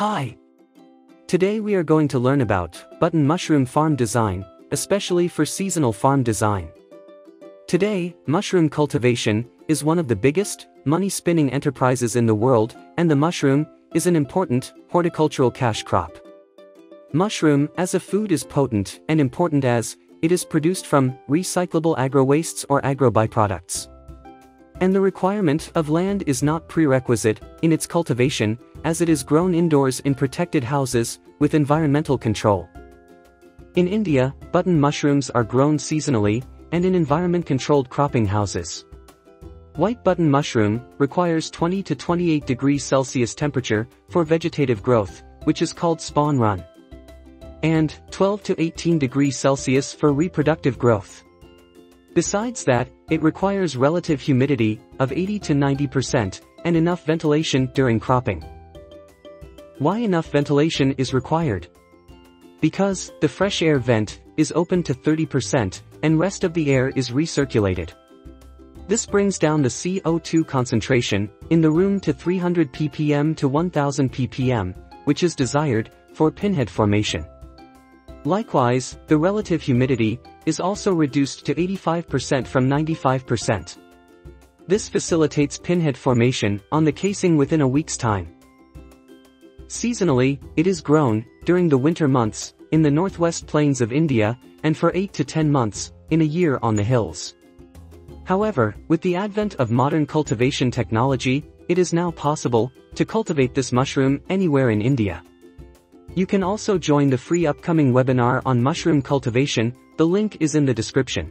Hi. Today we are going to learn about button mushroom farm design, especially for seasonal farm design. Today, mushroom cultivation is one of the biggest, money-spinning enterprises in the world, and the mushroom is an important horticultural cash crop. Mushroom as a food is potent and important as it is produced from recyclable agro-wastes or agro-byproducts. And the requirement of land is not prerequisite in its cultivation, as it is grown indoors in protected houses, with environmental control. In India, button mushrooms are grown seasonally, and in environment-controlled cropping houses. White button mushroom requires 20 to 28 degrees Celsius temperature for vegetative growth, which is called spawn run and 12 to 18 degrees Celsius for reproductive growth. Besides that, it requires relative humidity of 80 to 90% and enough ventilation during cropping. Why enough ventilation is required? Because the fresh air vent is open to 30% and rest of the air is recirculated. This brings down the CO2 concentration in the room to 300 ppm to 1000 ppm, which is desired for pinhead formation. Likewise, the relative humidity is also reduced to 85% from 95%. This facilitates pinhead formation on the casing within a week's time. Seasonally, it is grown, during the winter months, in the northwest plains of India, and for 8 to 10 months, in a year on the hills. However, with the advent of modern cultivation technology, it is now possible to cultivate this mushroom anywhere in India. You can also join the free upcoming webinar on mushroom cultivation, the link is in the description.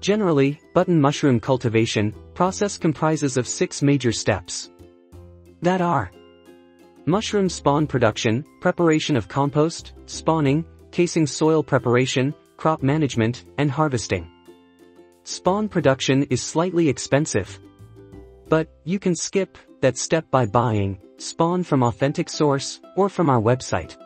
Generally, button mushroom cultivation process comprises of six major steps. That are Mushroom spawn production, preparation of compost, spawning, casing soil preparation, crop management, and harvesting. Spawn production is slightly expensive. But, you can skip that step by buying spawn from authentic source or from our website.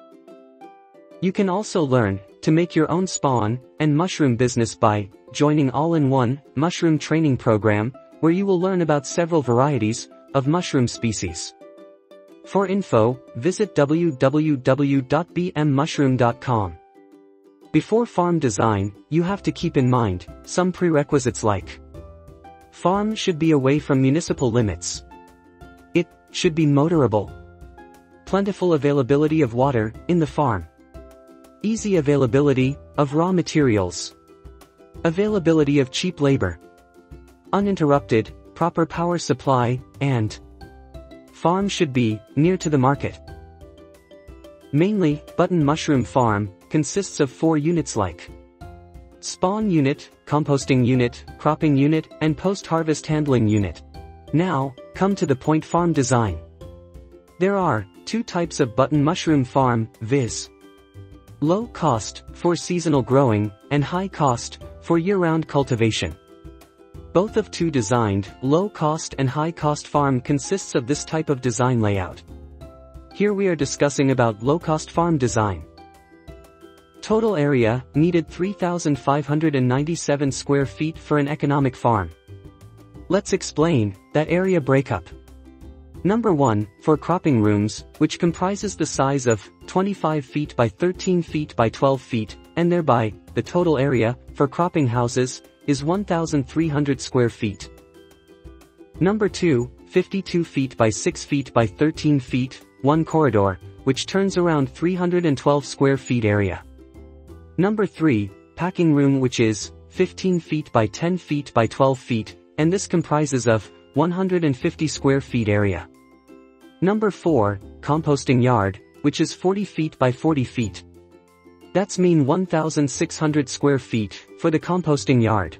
You can also learn to make your own spawn and mushroom business by joining all-in-one mushroom training program where you will learn about several varieties of mushroom species. For info, visit www.bmmushroom.com. Before farm design, you have to keep in mind some prerequisites like Farm should be away from municipal limits. It should be motorable. Plentiful availability of water in the farm. Easy availability of raw materials. Availability of cheap labor. Uninterrupted, proper power supply, and farm should be near to the market. Mainly, Button Mushroom Farm consists of four units like spawn unit, composting unit, cropping unit, and post-harvest handling unit. Now, come to the point farm design. There are two types of button mushroom farm, viz. Low cost, for seasonal growing, and high cost, for year-round cultivation. Both of two designed, low-cost and high-cost farm consists of this type of design layout. Here we are discussing about low-cost farm design. Total area, needed 3,597 square feet for an economic farm. Let's explain, that area breakup. Number 1, for cropping rooms, which comprises the size of 25 feet by 13 feet by 12 feet, and thereby, the total area, for cropping houses, is 1,300 square feet. Number 2, 52 feet by 6 feet by 13 feet, one corridor, which turns around 312 square feet area. Number 3, packing room which is 15 feet by 10 feet by 12 feet, and this comprises of 150 square feet area. Number 4, composting yard, which is 40 feet by 40 feet. That's mean 1,600 square feet for the composting yard.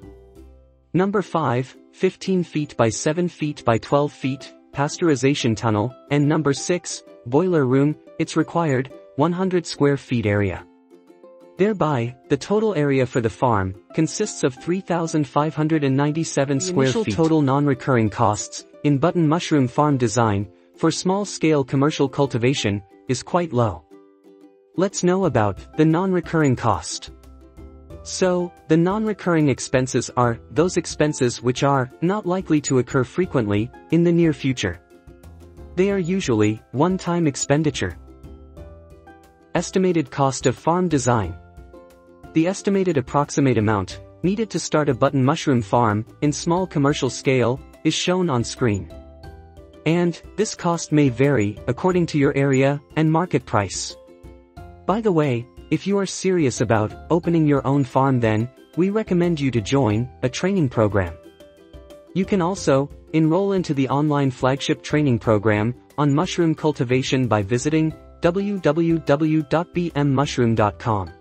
Number 5, 15 feet by 7 feet by 12 feet, pasteurization tunnel, and number 6, boiler room, it's required, 100 square feet area. Thereby, the total area for the farm consists of 3,597 square Initial feet. total non-recurring costs in button mushroom farm design for small-scale commercial cultivation is quite low. Let's know about the non-recurring cost. So, the non-recurring expenses are those expenses which are not likely to occur frequently in the near future. They are usually one-time expenditure. Estimated cost of farm design. The estimated approximate amount, needed to start a button mushroom farm, in small commercial scale, is shown on screen. And, this cost may vary, according to your area, and market price. By the way, if you are serious about opening your own farm then, we recommend you to join a training program. You can also enroll into the online flagship training program on mushroom cultivation by visiting www.bmmushroom.com.